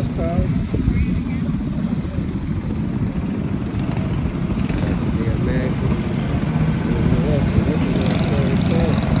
horsepower. Yeah, maximum. This is this is a 42.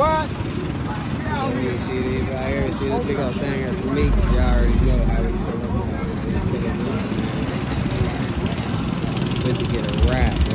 What? See these right here, see this big old thing for meats, you already know how we put them. Good to get a wrap.